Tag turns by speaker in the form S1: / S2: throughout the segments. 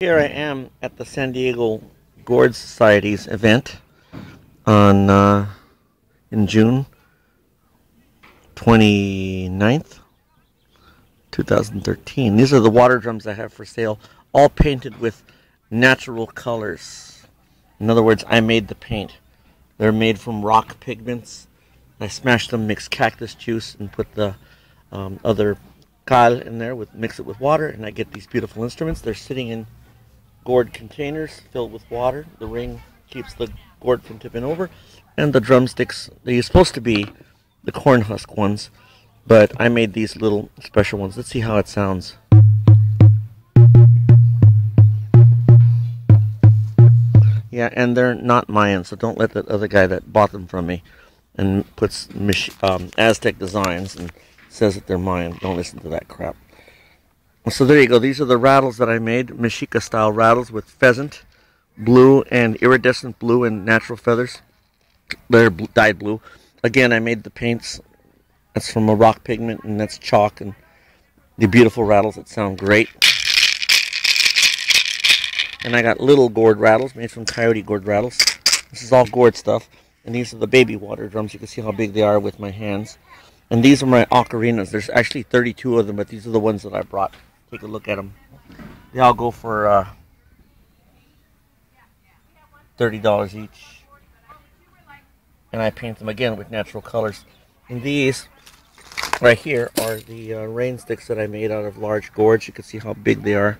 S1: Here I am at the San Diego Gourd Society's event on uh, in June 29th, 2013. These are the water drums I have for sale, all painted with natural colors. In other words, I made the paint. They're made from rock pigments. I smashed them, mixed cactus juice, and put the um, other cal in there with mix it with water, and I get these beautiful instruments. They're sitting in gourd containers filled with water. The ring keeps the gourd from tipping over, and the drumsticks. They're supposed to be the corn husk ones, but I made these little special ones. Let's see how it sounds. Yeah, and they're not Mayan, so don't let that other guy that bought them from me and puts um, Aztec designs and says that they're Mayan. Don't listen to that crap. So there you go. These are the rattles that I made, Mexica style rattles with pheasant, blue, and iridescent blue and natural feathers. They're dyed blue. Again, I made the paints. That's from a rock pigment, and that's chalk, and the beautiful rattles that sound great. And I got little gourd rattles made from coyote gourd rattles. This is all gourd stuff. And these are the baby water drums. You can see how big they are with my hands. And these are my ocarinas. There's actually 32 of them, but these are the ones that I brought. Take a look at them. They all go for uh, $30 each. And I paint them again with natural colors. And these right here are the uh, rain sticks that I made out of large gourds. You can see how big they are.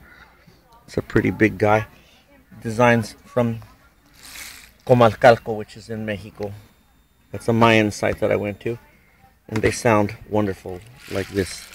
S1: It's a pretty big guy. Designs from Comalcalco, which is in Mexico. That's a Mayan site that I went to. And they sound wonderful like this.